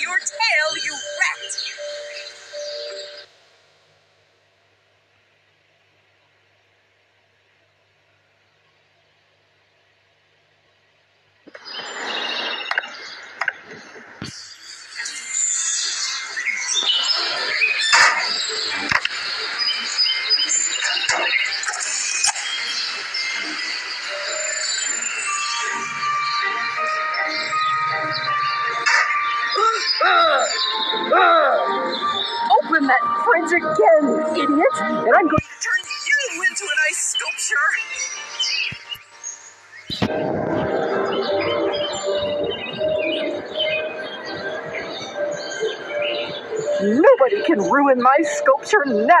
your time. Again, idiot! And I'm going to turn you into an ice sculpture! Nobody can ruin my sculpture now!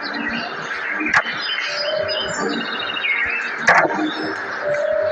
Thank you.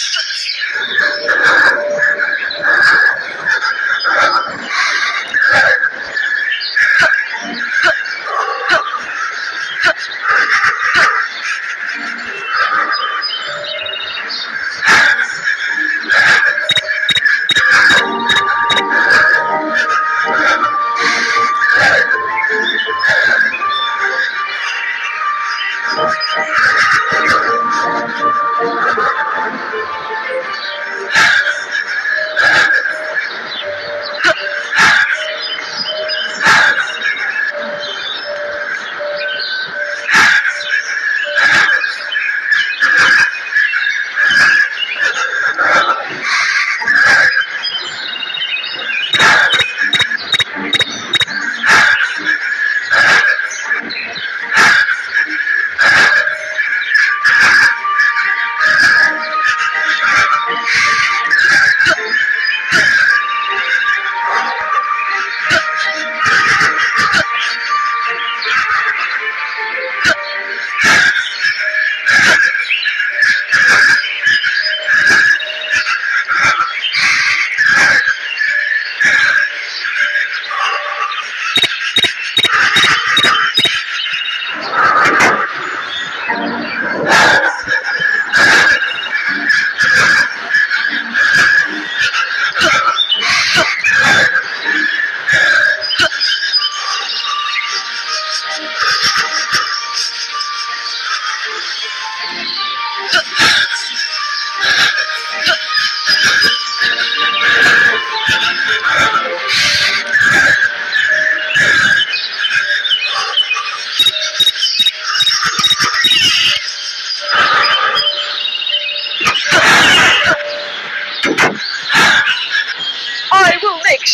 Make